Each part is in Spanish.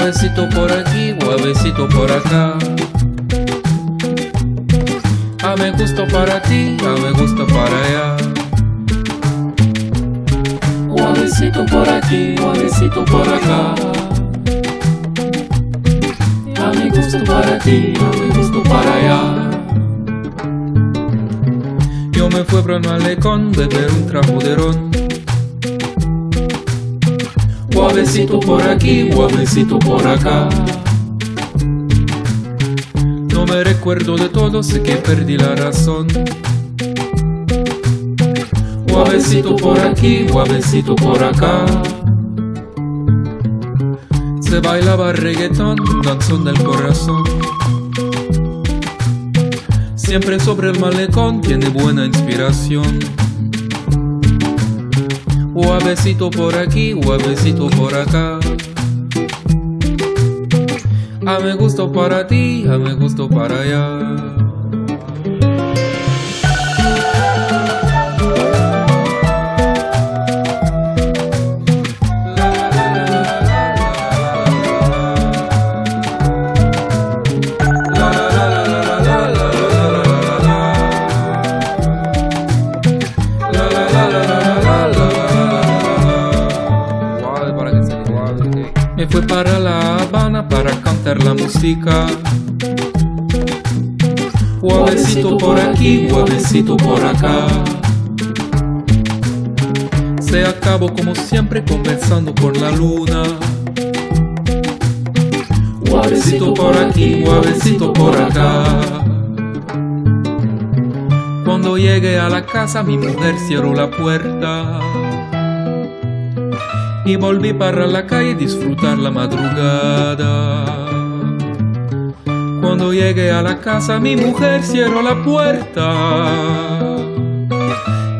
Suavecito por acá. A me gusto para ti, a me gusto para allá. Suavecito por aquí, suavecito por acá. A me gusto para ti, a me gusto para allá. Yo me fui para el malecón beber un trago de. Suavecito por aquí, suavecito por acá. No me recuerdo de todo, sé que perdí la razón. Suavecito por aquí, suavecito por acá. Se bailaba reggaetón, danzón del corazón. Siempre sobre el malecón tiene buena inspiración. Suavecito por aquí, suavecito por acá. A me gusto para ti, a me gusto para allá. Fui para La Habana para cantar la música. Suavecito por aquí, suavecito por acá. Se acabó como siempre conversando con la luna. Suavecito por aquí, suavecito por acá. Cuando llegué a la casa mi mujer cerró la puerta y volví para la calle disfrutar la madrugada. Cuando llegué a la casa mi mujer cerró la puerta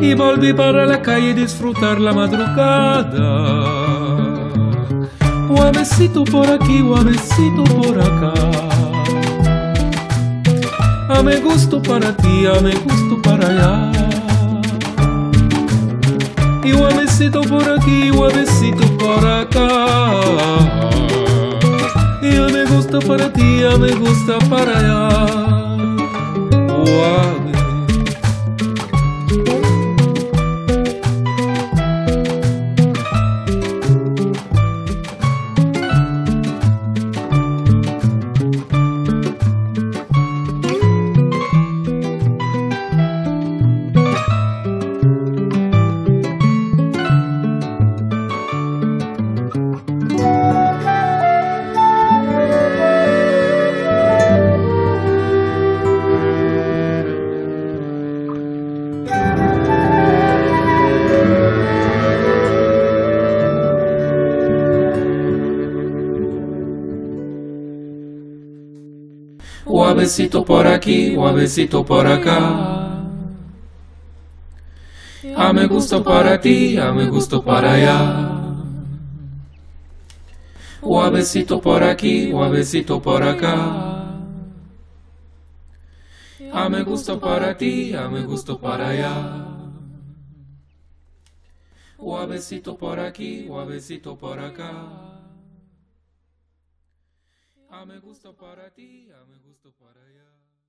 y volví para la calle disfrutar la madrugada. Suavecito por aquí, suavecito por acá. A me gusto para ti, a me gusto para allá. Y suavecito por aquí, suavecito me gusta para allá. Suavecito por aquí, suavecito por acá. A me gusto para ti, a me gusto para allá. Suavecito por aquí, suavecito por acá. A me gusto para ti, a me gusto para allá. Suavecito por aquí, suavecito por acá. A me gusto para ti, a me gusto para allá.